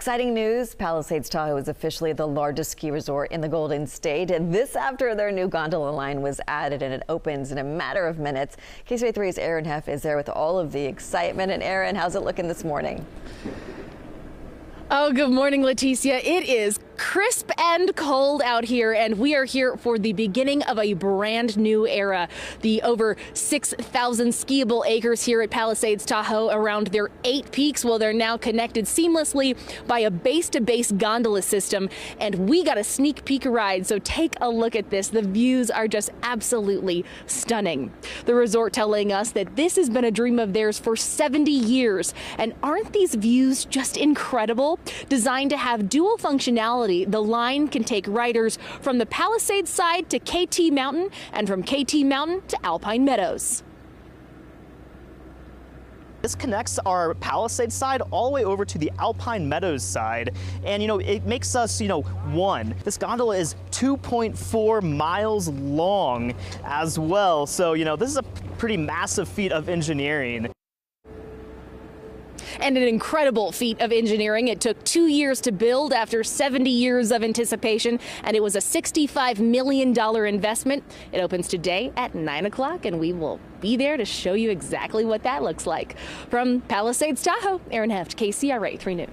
Exciting news. Palisades Tahoe is officially the largest ski resort in the Golden State. And this after their new gondola line was added and it opens in a matter of minutes. KCRA3's Erin Heft is there with all of the excitement. And Erin, how's it looking this morning? Oh, good morning, Leticia. It is crisp and cold out here, and we are here for the beginning of a brand new era. The over 6,000 skiable acres here at Palisades Tahoe around their eight peaks, well, they're now connected seamlessly by a base to base gondola system. And we got a sneak peek ride, so take a look at this. The views are just absolutely stunning. The resort telling us that this has been a dream of theirs for 70 years. And aren't these views just incredible? Designed to have dual functionality the line can take riders from the Palisades side to KT Mountain and from KT Mountain to Alpine Meadows. This connects our Palisades side all the way over to the Alpine Meadows side. And, you know, it makes us, you know, one. This gondola is 2.4 miles long as well. So, you know, this is a pretty massive feat of engineering and an incredible feat of engineering. It took two years to build after 70 years of anticipation, and it was a $65 million investment. It opens today at 9 o'clock, and we will be there to show you exactly what that looks like. From Palisades, Tahoe, Erin Heft, KCRA 3 News.